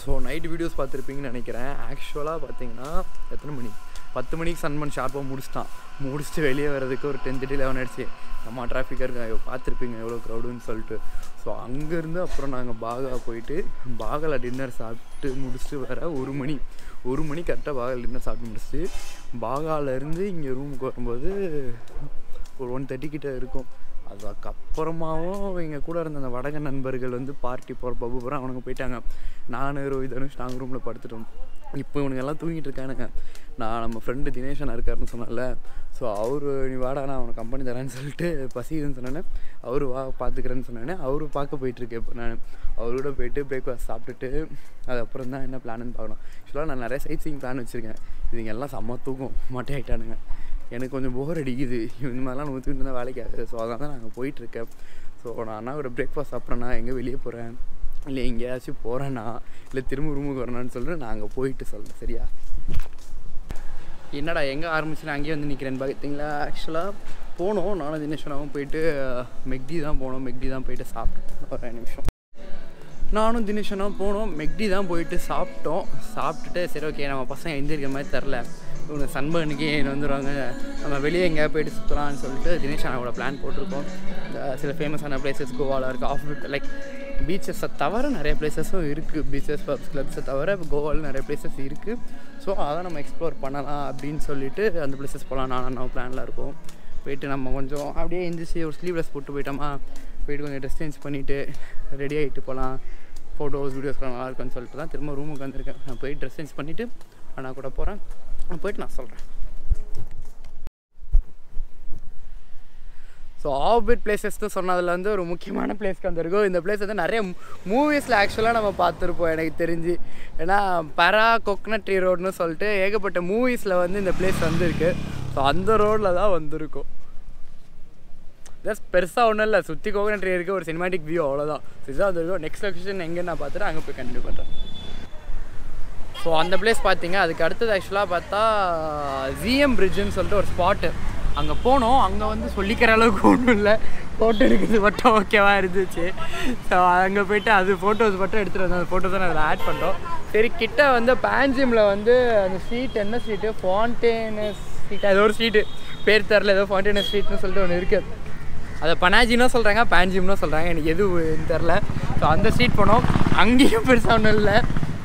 So night videos பார்த்துருப்பீங்கன்னு நினைக்கிறேன். ஆக்சுவலாக பார்த்தீங்கன்னா எத்தனை மணி? பத்து மணிக்கு சன்மன் ஷார்ப்பாக முடிச்சிட்டான். முடிச்சுட்டு வெளியே வர்றதுக்கு ஒரு டென் தேர்ட்டி லெவன் ஆயிடுச்சு. நம்ம டிராஃபிக்காக ஐயோ பார்த்துருப்பீங்க எவ்வளோ க்ரௌடுன்னு சொல்லிட்டு. ஸோ அங்கேருந்து அப்புறம் நாங்கள் பாகா போயிட்டு பாகாவில் டின்னர் சாப்பிட்டு முடிச்சுட்டு வர ஒரு மணி. ஒரு மணி கரெக்டாக பாகில் டின்னர் சாப்பிட்டு முடிச்சுட்டு பாகாவிலேருந்து இங்கே ரூமுக்கு வரும்போது ஒரு ஒன் தேர்ட்டி கிட்டே இருக்கும். அதுக்கப்புறமாவும் எங்கள் கூட இருந்த அந்த வடக நண்பர்கள் வந்து பார்ட்டி போகிற பபு போகிற அவனுங்க போயிட்டாங்க. நான் ரோஹித் தனுஷ் நாங்கள் ரூமில் படுத்துட்டோம். இப்போ இவனுங்க எல்லாம் தூங்கிட்டு இருக்கானுங்க. நான் நம்ம ஃப்ரெண்டு தினேஷன் இருக்காருன்னு சொன்னால ஸோ அவர் நீ வாடா நான் அவனை கம்பெனி தரேன்னு சொல்லிட்டு பசிதுன்னு சொன்னேன்னே அவர் வா பார்த்துக்கிறேன்னு சொன்னேன்னே அவர் பார்க்க போயிட்டுருக்கேன் இப்போ நான். அவரோட போயிட்டு பிரேக்ஃபாஸ்ட் சாப்பிட்டுட்டு அதுக்கப்புறம் தான் என்ன பிளான்னு பார்க்கணும். ஆக்சுவலாக நான் நிறைய சைட் சீங் பிளான் வச்சுருக்கேன் இதுங்க எல்லாம் செம்ம தூக்கம் மட்டை ஆகிட்டானுங்க எனக்கு கொஞ்சம் போர் அடிக்குது. இந்த மாதிரிலாம் நம்ம தான் இருந்தால் வேலைக்கு ஆகுது. ஸோ அதனால தான் நாங்கள் போயிட்டுருக்கேன் ஸோ நான் ஒரு பிரேக்ஃபாஸ்ட் சாப்பிட்றேன்னா எங்கே வெளியே போகிறேன் இல்லை எங்கேயாச்சும் போகிறேன்னா இல்லை திரும்ப ரூமுக்கு வரணும்னு சொல்லிட்டு நான் அங்கே போயிட்டு சொல்கிறேன் சரியா? என்னடா எங்கே ஆரம்பிச்சு அங்கேயே வந்து நிற்கிறேன்னு பார்த்தீங்களா ஆக்சுவலாக போனோம். நானும் தினேஸ்வராவும் போயிட்டு மெக்டி தான் போனோம். மெக்டி தான் போயிட்டு சாப்பிட்டு ஒரு நிமிஷம். நானும் தினேஷனும் போனோம். மெக்டி தான் போயிட்டு சாப்பிட்டோம். சாப்பிட்டுட்டு சரி ஓகே நம்ம பசங்க எந்திரிக்கிற மாதிரி தெரில. இவங்க சன்பனுக்கு வந்துடுவாங்க நம்ம வெளியே எங்கேயா போயிட்டு சுற்றலாம்னு சொல்லிட்டு தினேஷ் அண்ணாவோட பிளான் போட்டிருக்கோம். இந்த சில ஃபேமஸான பிளேசஸ் கோவாவில் இருக்குது ஆஃப் லைக் பீச்சஸை தவிர நிறைய பிளேசஸும் இருக்குது பீச்சஸ் பப்ஸ் கிளப்ஸை தவிர கோவாவில் நிறைய பிளேசஸ் இருக்குது ஸோ அதை நம்ம எக்ஸ்ப்ளோர் பண்ணலாம் அப்படின்னு சொல்லிட்டு அந்த பிளேசஸ் போகலாம் நான் நம்ம பிளானில் இருக்கோம். போயிட்டு நம்ம கொஞ்சம் அப்படியே எந்திரிச்சு ஒரு ஸ்லீவ்லெஸ் போட்டு போயிட்டோமா போயிட்டு கொஞ்சம் ட்ரெஸ் சேஞ்ச் பண்ணிவிட்டு ரெடி ஆகிட்டு போகலாம் ஃபோட்டோஸ் வீடியோஸ்லாம் நல்லா இருக்குன்னு சொல்லிட்டு தான் திரும்ப ரூமுக்கு வந்திருக்கேன். நான் போய் ட்ரெஸ் சேஞ்ச் பண்ணிவிட்டு நான் கூட போகிறேன் போயிட்டு நான் சொல்கிறேன் ஸோ ஆஃபிட் பிளேசஸ்னு சொன்னதில் வந்து ஒரு முக்கியமான பிளேஸ்க்கு வந்திருக்கோம். இந்த பிளேஸ் வந்து நிறைய மூவிஸில் ஆக்சுவலாக நம்ம பார்த்துருப்போம் எனக்கு தெரிஞ்சு. ஏன்னா பரா கொக்னட் ட்ரீ ரோடுன்னு சொல்லிட்டு ஏகப்பட்ட மூவிஸில் வந்து இந்த பிளேஸ் வந்திருக்கு. ஸோ அந்த ரோடில் தான் வந்திருக்கோம். ஜஸ்ட் பெருசாக ஒன்றும் இல்லை. சுற்றி கோகனட் ட்ரீ இருக்குது ஒரு சினிமாட்டிக் வியூ அவ்வளோதான் இதுதான் வந்திருக்கோம். நெக்ஸ்ட் லொக்கேஷன் எங்கே நான் பார்த்துட்டு அங்கே போய் கண்டினியூ பண்ணுறேன் ஸோ அந்த பிளேஸ் பார்த்தீங்க. அதுக்கு அடுத்தது ஆக்சுவலாக பார்த்தா ஜிஎம் பிரிட்ஜுன்னு சொல்லிட்டு ஒரு ஸ்பாட்டு அங்கே போனோம். அங்கே வந்து சொல்லிக்கிற அளவுக்கு ஒன்றும் இல்லை. ஃபோட்டோ எடுக்கிறது மட்டும் ஓகேவா இருந்துச்சு. ஸோ அங்கே போயிட்டு அது ஃபோட்டோஸ் மட்டும் எடுத்துகிட்டு வந்தோம். அந்த ஃபோட்டோ தான் அதில் ஆட் பண்ணுறோம் சரி கிட்ட வந்து பேஞ்சிமில் வந்து அந்த ஸ்ட்ரீட் என்ன ஸ்ட்ரீட்டு ஃபாண்டேனஸ் ஸ்ட்ரீட் ஏதோ ஒரு ஸ்ட்ரீட்டு பேர் தெரில ஏதோ ஃபாண்டேனஸ் ஸ்ட்ரீட்னு சொல்லிட்டு ஒன்று இருக்குது அதை பனாஜின்னு சொல்கிறாங்க பேஞ்சிம்னும் சொல்கிறாங்க எனக்கு எது தெரில ஸோ அந்த ஸ்ட்ரீட் போனோம். அங்கேயும் பெருசாக ஒன்றும் இல்லை.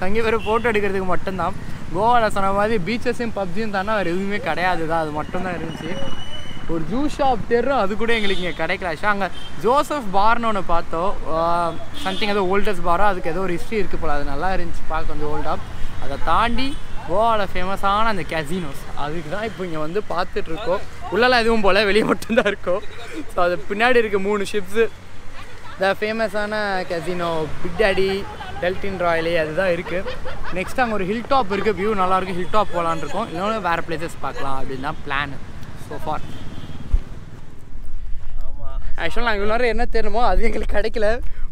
தங்கி வெறும் ஃபோட்டோ எடுக்கிறதுக்கு மட்டும்தான். கோவாவில் சொன்ன மாதிரி பீச்சஸையும் பப்ஜியும் தானே வேறு எதுவுமே கிடையாது தான் அது மட்டும்தான் இருந்துச்சு. ஒரு ஜூஸ் ஷாப் தெரும் அது கூட எங்களுக்கு இங்கே கிடைக்கல. ஆக்சுவலாக அங்கே ஜோசப் பார்னு ஒன்று பார்த்தோம். சம்திங் ஏதோ ஓல்டஸ்ட் பாரோ அதுக்கு ஏதோ ஒரு ஹிஸ்ட்ரி இருக்குது போல். அது நல்லா இருந்துச்சு பார்க்க கொஞ்சம் ஓல்டாக அதை தாண்டி கோவாவில் ஃபேமஸான அந்த கேசினோஸ் அதுக்கு தான் இப்போ இங்கே வந்து பார்த்துட்ருக்கோம் உள்ளெல்லாம் எதுவும் போல் வெளியே மட்டும்தான் இருக்கும். ஸோ அது பின்னாடி இருக்க மூணு ஷிப்ஸு த ஃபேமஸான casino Big Daddy Deltin Royale அதுதான் இருக்குது நெக்ஸ்ட் அங்கே ஒரு ஹில் டாப் இருக்குது வியூ நல்லாயிருக்கும் ஹில் டாப் போகலான்னு இருக்கோம் இன்னொன்று வேறு பிளேசஸ் பார்க்கலாம் அப்படின்னு தான் பிளான் ஸோ ஃபார் ஆக்சுவலாக நாங்கள் இவ்வளோ நேரம் என்ன தெரியணுமோ அது எங்களுக்கு கிடைக்கல.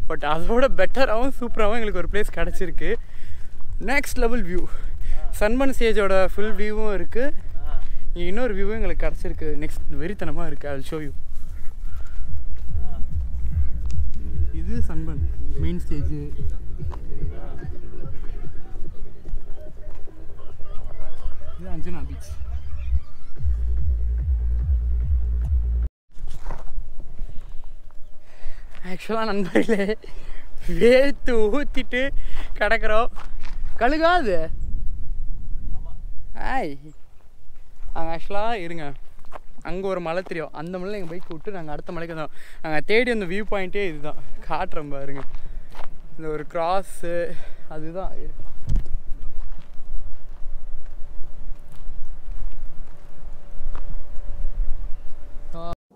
பட் அதோட பெட்டராகவும் சூப்பராகவும் எங்களுக்கு ஒரு பிளேஸ் கிடச்சிருக்கு. நெக்ஸ்ட் லெவல் வியூ சன்மன் ஸ்டேஜோட ஃபுல் வியூவும் இருக்குது இன்னொரு வியூவும் எங்களுக்கு கிடச்சிருக்கு. நெக்ஸ்ட் வெறித்தனமாக இருக்குது அது ஷோ யூ இது சன்பன் மெயின் ஸ்டேஜ் இது அஞ்சனா பீச் ஆக்சுவலாக நண்பர்களே வேர்த்து ஊற்றிட்டு கிடக்குறோம். கழுகாது. ஆய் அங்கே ஆக்சுவலாக இருங்க. அங்கே ஒரு மலை தெரியும். அந்த மலையில் எங்கள் பைக் விட்டு நாங்கள் அடுத்த மலைக்கு வந்தோம். நாங்கள் தேடி அந்த வியூ பாயிண்ட்டே இதுதான். காட்டுறோம் பாருங்க. இந்த ஒரு கிராஸு அதுதான்.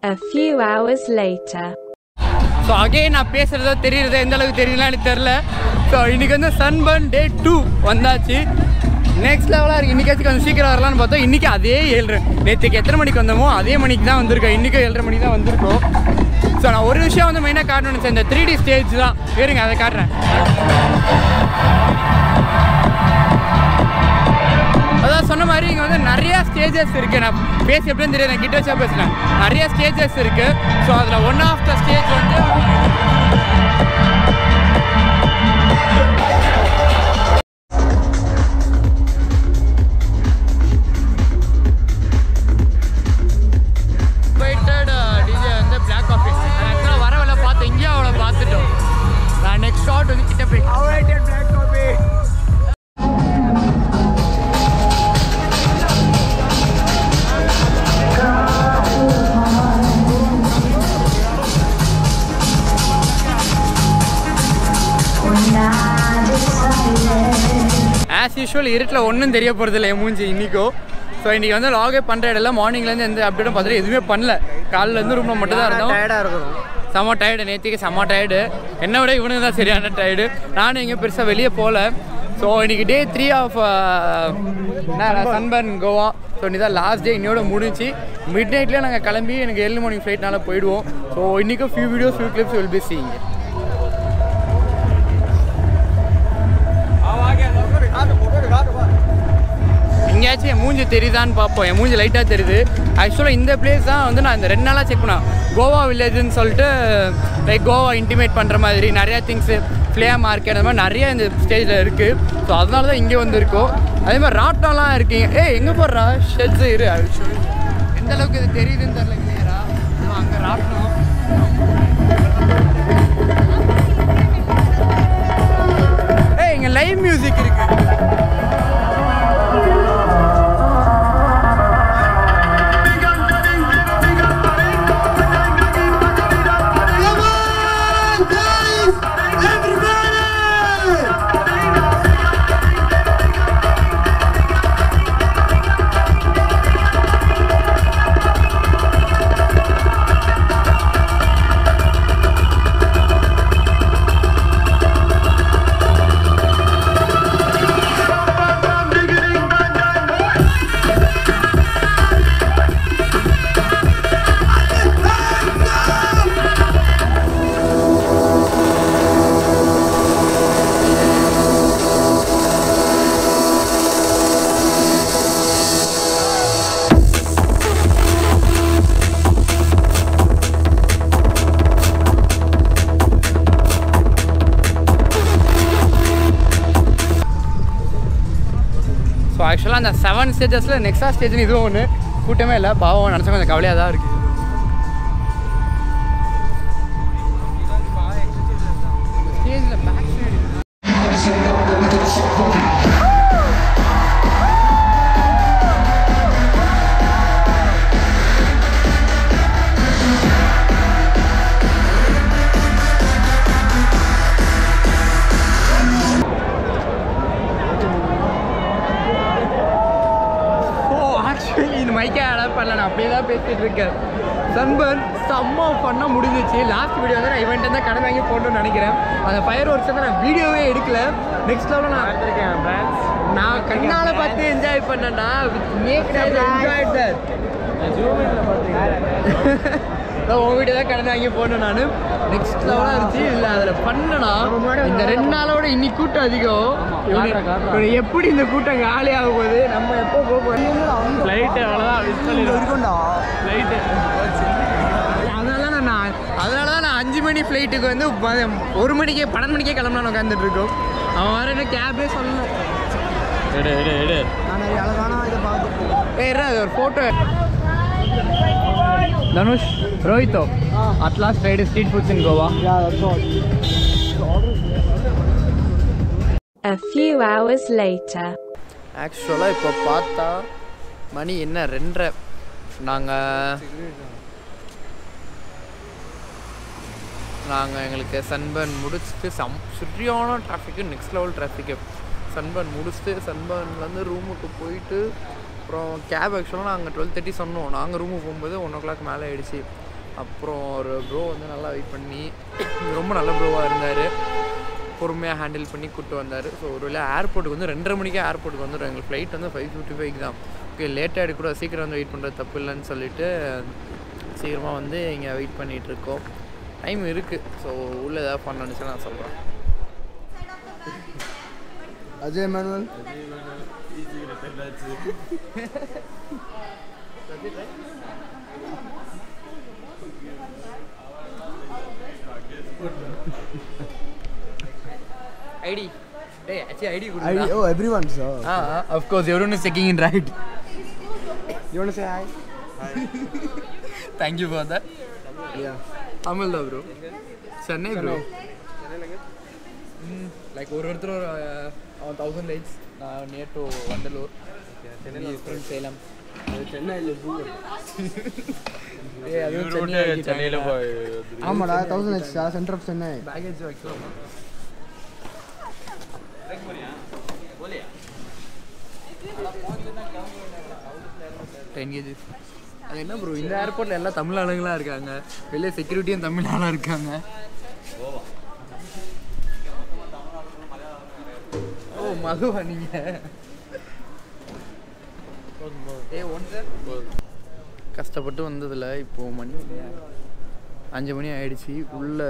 A few hours later. So again நான் பேசுகிறதோ தெரியுறது எந்த அளவுக்கு தெரியுதுலாம் எனக்கு தெரில ஸோ இன்றைக்கி வந்து சன்பர்ன் டே டூ வந்தாச்சு. நெக்ஸ்ட் லெவலாக இருக்குது இன்றைக்காச்சும் கொஞ்சம் சீக்கிரம் வரலான்னு பார்த்தோம். இன்றைக்கி அதே ஏழு நேற்றுக்கு எத்தனை மணிக்கு வந்தோமோ அதே மணிக்கு தான் வந்திருக்கோம். இன்றைக்கும் ஏழரை மணிக்கு தான் வந்திருக்கோம். ஸோ நான் ஒரு விஷயம் வந்து மெயினாக காட்டணும்னு நினச்சேன். இந்த த்ரீ டி ஸ்டேஜ் தான். இருங்க அதை காட்டுறேன். சொன்ன மாதிரி இங்கே வந்து நிறைய ஸ்டேஜஸ் இருக்குது நான் பேசி எப்படின்னு தெரியாது நான் கிட்ட வச்சா பேசுகிறேன் நிறைய ஸ்டேஜஸ் இருக்குது ஸோ அதில் ஒன் ஆஃப் த ஸ்டேஜ் வந்து ஆஸ் யூஷுவல் இருட்டில் ஒன்றும் தெரிய போகிறதில்ல என் மூஞ்சி இன்னிக்கோ. ஸோ இன்றைக்கி வந்து லாகே பண்ணுற இடம்லாம் மார்னிங்லேருந்து எந்த அப்டேட்டும் பார்த்துட்டு எதுவுமே பண்ணல. காலையிலேருந்து ரூமில் மட்டும் தான் இருந்தோம். டயர்டாக இருக்கணும். செம்ம டயர்டு நேற்றுக்கு செம்ம டயர்டு என்னை விட இவனுக்கு தான் சரியான டயர்டு நானும் எங்கேயும் பெருசாக வெளியே போகல ஸோ இன்னைக்கு day three of Sunburn Goa. So இன்னைக்கு தான் லாஸ்ட் டே இன்னையோட முடிஞ்சு மிட் நைட்லேயே நாங்கள் கிளம்பி எனக்கு ஏழு மார்னிங் ஃப்ளைட்னால போயிடுவோம். ஸோ இன்றைக்கும் few videos few clips will be சீங்க எங்கேயாச்சும் என் மூஞ்சி தெரியுதான்னு பார்ப்போம். என் மூஞ்சி லைட்டாக தெரியுது. ஆக்சுவலாக இந்த பிளேஸ் தான் வந்து நான் இந்த ரெண்டு நாளாக செக் பண்ணேன். கோவா வில்லேஜ்னு சொல்லிட்டு லைக் கோவா இன்டிமேட் பண்ணுற மாதிரி நிறையா திங்ஸு ஃப்ளே மார்க்கெட் அந்த மாதிரி நிறைய இந்த ஸ்டேஜில் இருக்குது ஸோ அதனால தான் இங்கே வந்திருக்கோம். அதே மாதிரி ராட்டாலாம் இருக்கீங்க. ஏய் எங்கே போடுறா ஷெட்ஸு இரு actually. எந்த அளவுக்கு இது தெரியுதுன்னு தெரியல கிளியரா அங்கே ராட்டனம் அந்த செவன் ஸ்டேஜஸில் நெக்ஸ்டா ஸ்டேஜ்னு இதுவும் ஒன்று கூட்டமே இல்லை. பாவம் நினச்சா கொஞ்சம் கவலையாக தான் இருக்குது இருக்கேன் சன்பர்ன் செம்ம பண்ணால் முடிஞ்சிச்சு. லாஸ்ட் வீடியோ வந்து நான் இவன்ட்டு தான் கடன் வாங்கி போட்டோம்னு நினைக்கிறேன். அந்த ஃபயர் ஒர்க்ஸ் வந்து நான் வீடியோவே எடுக்கல. நெக்ஸ்ட் லெவலில் நான் நான் கண்ணால பார்த்து என்ஜாய் பண்ணேன்னா என்ஜாய் தட் நான் உன் தான் கடன் வாங்கி போட்டேன் நான். நெக்ஸ்ட் லெவலாக இருந்துச்சு. இல்லை அதில் பண்ணனா இந்த ரெண்டு நாளோட இன்னி கூட்டம் அதிகம். எப்படி இந்த கூட்டம் காலி ஆக போகுது? நம்ம எப்போ போக போகிறோம் ஃப்ளைட்டு அவ்வளோதான் மிஸ் பண்ணிடுவோம் இருக்கும்டா. ஃப்ளைட்டு அதனால தான் நான் அதனால தான் நான் அஞ்சு மணி ஃப்ளைட்டுக்கு வந்து ஒரு மணிக்கே பன்னெண்டு மணிக்கே கிளம்பலான்னு உட்காந்துட்டு இருக்கோம். அவன் வர என்ன கேபே சொல்லல. எடு எடு எடு. நான் நிறைய அழகான இதை பார்த்துட்டு ஒரு photo Dhanush ரோஹித்தோ Atlas ride street foods in Goa A few hours later. ஆக்சுவலாக இப்போ பார்த்தா மணி என்ன? ரெண்டரை. நாங்கள் நாங்கள் எங்களுக்கு சன்பர்ன் முடிச்சுட்டு சம் சரியான traffic next level traffic Sunburn முடிச்சுட்டு சன்பர்ன்லேருந்து ரூமுக்கு போயிட்டு அப்புறம் கேப் ஆக்சுவலாக நாங்கள் டுவெல் தேர்ட்டி சொன்னோம். நாங்கள் ரூமுக்கு போகும்போது ஒன் ஓ கிளாக் மேலே ஆயிடுச்சு. அப்புறம் ஒரு ப்ரோ வந்து நல்லா வெயிட் பண்ணி ரொம்ப நல்ல ப்ரோவாக இருந்தார். பொறுமையாக ஹேண்டில் பண்ணி கூப்பிட்டு வந்தார். ஸோ ஒரு வேளை ஏர்போர்ட்டுக்கு வந்து ரெண்டரை மணிக்கே ஏர்போர்ட்டுக்கு வந்துடும் எங்களுக்கு ஃப்ளைட் வந்து ஃபைவ் ஃபிஃப்டி ஃபைவ் தான் ஓகே லேட்டாக எடுக்கூட சீக்கிரம் வந்து வெயிட் பண்ணுறது தப்பு இல்லைன்னு சொல்லிட்டு சீக்கிரமாக வந்து இங்கே வெயிட் பண்ணிகிட்ருக்கோம் டைம் இருக்குது ஸோ உள்ளே ஏதாவது பண்ணணுச்சு நான் சொல்கிறேன் Ajay manual ID. Hey, actually ID. ID. Oh, everyone, sir. Ah, ah, of course, everyone is taking in right. you want to say hi? Hi. Thank you for that. Yeah. Amulda, bro. Chennai, bro. Chennai language. Mm, like, over, over, uh, on thousand lights. சென்னையில் ஏ அதுவும் சென்னையில சென்னையில் போய் ஆமாடா thousand centre of Chennai வைக்கலாமா ten KG அது என்ன bro இந்த ஏர்போர்ட்டில் எல்லாம் தமிழ் ஆளுங்களா இருக்காங்க. வெளியே செக்யூரிட்டியும் தமிழ் ஆளாக இருக்காங்க. ஓ மதுவா நீங்க ஏ ஒன் சார் கஷ்டப்பட்டு வந்ததில் இப்போது மணி அஞ்சு மணி ஆயிடுச்சு. உள்ள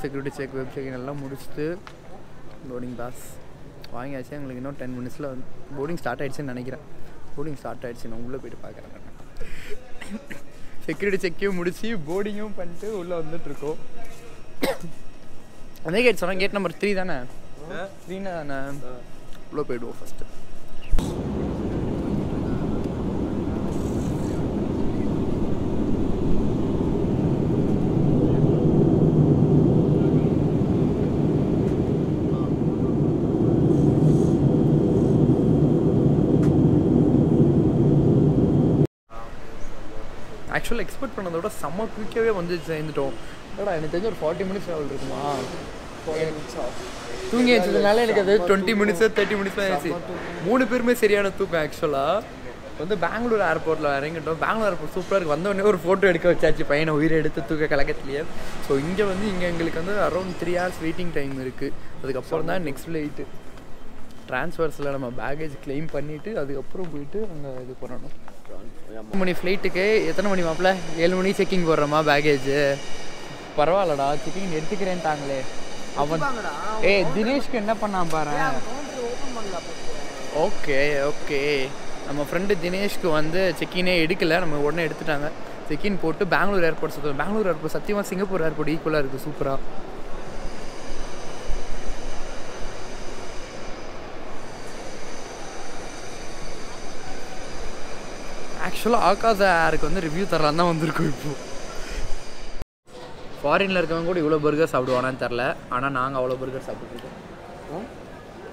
செக்யூரிட்டி செக் வெப் செக் எல்லாம் முடிச்சுட்டு போர்டிங் பாஸ் வாங்கியாச்சு எங்களுக்கு இன்னும் டென் மினிட்ஸில் வந்து போர்டிங் ஸ்டார்ட் ஆயிடுச்சுன்னு நினைக்கிறேன். போர்டிங் ஸ்டார்ட் ஆயிடுச்சு. நான் உள்ளே போயிட்டு பார்க்குறேன். செக்யூரிட்டி செக்கையும் முடிச்சு போர்டிங்கும் பண்ணிட்டு உள்ளே வந்துட்டுருக்கோம். அதே கேட் சொன்னேன் கேட் நம்பர் த்ரீ தானே? த்ரீனா தானே? உள்ளே போயிடுவோம் ஃபஸ்ட்டு ஆக்சுவலாக எக்ஸ்பெக்ட் பண்ணதை விட செம்ம குயிக்காகவே வந்து சேர்ந்துட்டோம். ஏடா எனக்கு தெரிஞ்ச ஒரு ஃபார்ட்டி மினிட்ஸ் ட்ராவல் இருக்குமா? தூங்கி வச்சதுனால எனக்கு அது டுவெண்ட்டி மினிட்ஸு தேர்ட்டி மினிட்ஸ் ஆயிடுச்சு. மூணு பேருமே சரியான தூக்கம் ஆக்சுவலாக வந்து பெங்களூர் ஏர்போர்ட்டில் இறங்கிட்டோம். பெங்களூர் ஏர்போர்ட் சூப்பராக இருக்குது வந்தோடனே ஒரு ஃபோட்டோ எடுக்க வச்சாச்சு. பையனை உயிரை எடுத்து தூக்க கலக்கத்துலேயே. ஸோ இங்கே வந்து இங்கே எங்களுக்கு வந்து around three hours waiting time இருக்குது அதுக்கப்புறம் தான் நெக்ஸ்ட் ஃப்ளைட்டு ட்ரான்ஸ்ஃபர்ஸில் நம்ம பேகேஜ் கிளைம் பண்ணிவிட்டு அதுக்கப்புறம் போயிட்டு அங்கே இது பண்ணணும். எத்தனை மணி ஃப்ளைட்டுக்கு எத்தனை மணி மாப்பிள்ள? ஏழு மணி செக்கிங் போடுறோமா பேகேஜ் பரவாயில்லடா செக்கிங் எடுத்துக்கிறேன்ட்டாங்களே. அவன் ஏய் தினேஷ்க்கு என்ன பண்ணான் பாரு? Okay okay. நம்ம ஃப்ரெண்டு தினேஷ்க்கு வந்து செக்கினே எடுக்கல. நம்ம உடனே எடுத்துட்டாங்க. செக்கின் போட்டு பெங்களூர் ஏர்போர்ட் சுற்றுவோம் பெங்களூர் ஏர்போர்ட் சத்தியமாக சிங்கப்பூர் ஏர்போர்ட் ஈக்குவலாக இருக்குது சூப்பராக ஆக்சுவலாக ஆகாஷ் ஏருக்கு வந்து ரிவ்யூ தரலாம் தான் வந்திருக்கோம் இப்போ. ஃபாரினில் இருக்கவங்க கூட இவ்வளோ பர்கர் சாப்பிடுவானான்னு தெரில ஆனால் நாங்கள் அவ்வளோ பர்கர் சாப்பிட்டுருக்கோம்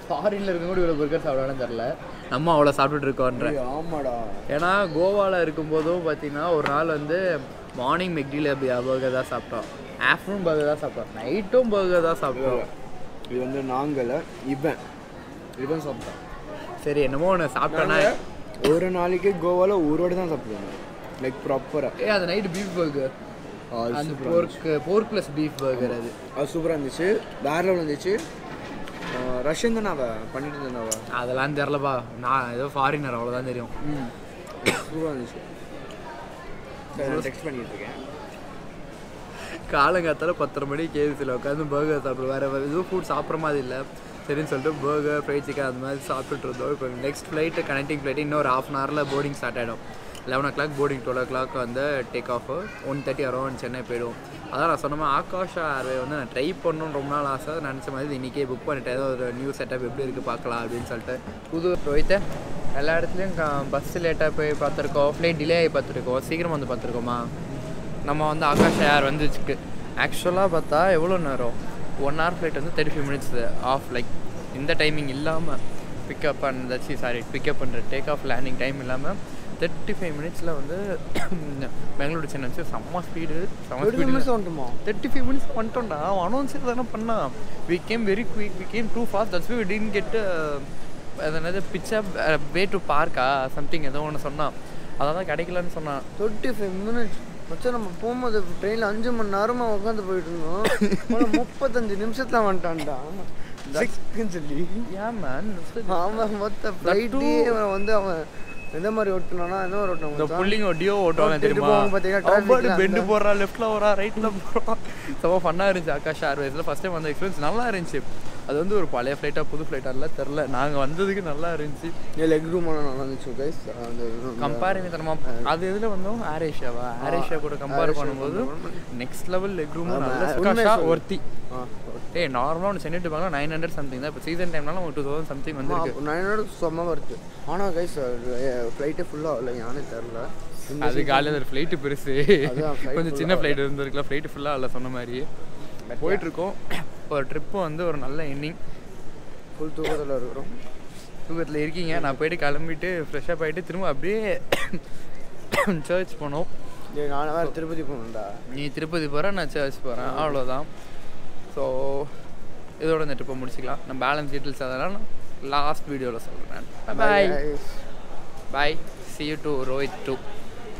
ஃபாரினில் இருக்கவங்க கூட இவ்வளோ பர்கர் சாப்பிடுவானு தெரில நம்ம அவ்வளோ சாப்பிட்டுட்டு இருக்கோன்ற ஆமாடா. ஏன்னா கோவாவில் இருக்கும்போதும் பார்த்தீங்கன்னா ஒரு நாள் வந்து மார்னிங் மெக்டியில் பர்கர் தான் சாப்பிட்டோம். ஆஃப்டர்நூன் பர்கர் தான் சாப்பிட்டோம். நைட்டும் பர்கர் தான் சாப்பிட்டோம். இது வந்து நாங்கள இவன். இவன் சாப்பிட்டான். சரி என்னமோ ஒன்று சாப்பிட்டோன்னா ஒரு நாளைக்கு கோவாவில் ஒரு வாட்டி தான் சாப்பிடுவாங்க லைக் ப்ராப்பராக ஏ அது நைட்டு பீஃப் பர்கர் அந்த போர்க் போர்க் ப்ளஸ் பீஃப் பர்கர் அது. அது சூப்பராக இருந்துச்சு. வேற லெவல் இருந்துச்சு ரஷ்யன் தானே அவ? பண்ணிட்டு இருந்தா அவ? அதெல்லாம் தெரிலப்பா. நான் ஏதோ ஃபாரினர் அவ்வளோதான் தெரியும். சூப்பராக இருந்துச்சு. டெக்ஸ்ட் பண்ணிட்டு இருக்கேன். காலங்காத்தால பத்தரை மணி கேவிசியில் உட்காந்து பர்கர் சாப்பிடுவோம் வேறு எதுவும் ஃபுட் சாப்பிட்ற மாதிரி இல்லை. சரின்னு சொல்லிட்டு பர்கர் ஃப்ரைட் சிக்கன் அந்த மாதிரி சாப்பிட்டுட்டு இருந்தோம். இப்போ நெக்ஸ்ட் ஃப்ளைட்டு கனெக்டிங் ஃப்ளைட்டு இன்னும் ஒரு ஹாஃப் அன் ஹவரில் போர்டிங் ஸ்டார்ட் ஆகிடும் eleven o'clock boarding twelve o'clock வந்து take off one thirty around Chennai போயிடும் அதான் நான் சொன்ன மாதிரி ஆகாஷா ஏர்வே வந்து நான் ட்ரை பண்ணணும்னு ரொம்ப நாள் ஆசை. நினச்ச மாதிரி இன்றைக்கே புக் பண்ணிட்டேன். ஏதோ ஒரு நியூ செட்டப் எப்படி இருக்குது பார்க்கலாம் அப்படின்னு சொல்லிட்டு. புது ரோஹித்தை எல்லா இடத்துலையும் பஸ் லேட்டாக போய் பார்த்துருக்கோம். ஃப்ளைட் டிலே ஆகி பார்த்துருக்கோம். சீக்கிரம் வந்து பார்த்துருக்கோமா? நம்ம வந்து ஆகாஷ் ஏர் வந்துச்சுக்கு ஆக்சுவலாக பார்த்தா எவ்வளோ நேரம்? ஒன் ஹவர் ஃப்ளைட் வந்து thirty five minutes of like இந்த டைமிங் இல்லாமல் பிக்கப் பண்ணி சாரி பிக்கப் பண்ணுற டேக் ஆஃப் லேண்டிங் டைம் இல்லாமல் தேர்ட்டி ஃபைவ் மினிட்ஸில் வந்து பெங்களூர் சென்னை வச்சு செம்ம ஸ்பீடு செம்ம ஸ்பீடு வந்துட்டுமா? தேர்ட்டி ஃபைவ் மினிட்ஸ் பண்ணிட்டோம்டா அனௌன்ஸ் தானே பண்ணான் we came very quick we came too fast that's we din get அது என்னது பிச்சப் வே டு பார்க்கா சம்திங் ஏதோ ஒன்று சொன்னான் அதான் கிடைக்கலன்னு சொன்னான் டுவெண்ட்டி ஃபைவ் மினிட்ஸ் மச்சான் நம்ம போகும்போது ட்ரெயினில் அஞ்சு மணி நேரமாக உட்காந்து போயிட்டு இருந்தோம். முப்பத்தஞ்சு நிமிஷத்துல வந்துட்டான்டா. சொல்லி. ஏன் மேன் அவன் மொத்த ஃப்ளைட்டே வந்து அவன் எந்த மாதிரி ஓட்டுனானா எந்த மாதிரி இந்த ஓட்டுனான் புல்லிங் ஒட்டியோ ஓட்டுவாங்க தெரியுமா? ல. பெண்டு போடுறா லெஃப்ட்ல வரா ரைட்ல போகிறான் செம்ம ஃபன்னாக இருந்துச்சு ஆகாஷ் ஏர்வேஸில் ஃபஸ்ட் டைம் வந்த எக்ஸ்பீரியன்ஸ் நல்லா இருந்துச்சு. அது வந்து ஒரு பழைய ஃப்ளைட்டாக புது ஃப்ளைட்டாக தெரில நாங்கள் வந்ததுக்கு நல்லா இருந்துச்சு. லெக் ரூம் நல்லா இருந்துச்சு கைஸ் அந்த கம்பேர் தரமா அது எதுல வந்தோம்? ஏர் ஏஷியாவா ஏர் ஏஷியா கூட கம்பேர் பண்ணும்போது நெக்ஸ்ட் லெவல் லெக் ரூம் நல்ல. ஒர்த்தி. ஏய் நார்மலாக ஒன்று சென்னை பாங்க நைன் ஹண்ட்ரட் சம்திங் தான். இப்போ சீசன் டைம்னால ஒரு டூ தௌசண்ட் சம்திங் வந்துருக்கு. நைன் ஹண்ட்ரட் செம்ம வருது ஆனால் கைஸ் ஃப்ளைட்டே ஃபுல்லாக இல்லை யானே தெரில அது காலையில் ஒரு ஃப்ளைட்டு பெருசு. கொஞ்சம் சின்ன ஃப்ளைட் இருந்திருக்கலாம். ஃப்ளைட்டு ஃபுல்லாக இல்லை சொன்ன மாதிரி. போயிட்டு இருக்கோம் ஒரு ட்ரிப்பு வந்து ஒரு நல்ல எண்ணிங் ஃபுல் தூக்கத்தில் இருக்கிறோம். தூக்கத்தில் இருக்கீங்க. நான் போயிட்டு கிளம்பிட்டு ஃப்ரெஷ்ஷப் ஆகிட்டு திரும்ப அப்படியே சர்ச் போனோம். நான் வேறு திருப்பதி போகணும்டா. நீ திருப்பதி போகிற நான் சர்ச் போகிறேன் அவ்வளோதான் ஸோ இதோட இந்த ட்ரிப்பை முடிச்சுக்கலாம். நான் பேலன்ஸ் டீட்டெயில்ஸ் அதெல்லாம் லாஸ்ட் வீடியோவில் சொல்கிறேன் பாய் பாய் சி யூ டு ரோஹித் டூ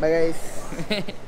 பை கைஸ்